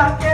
갈게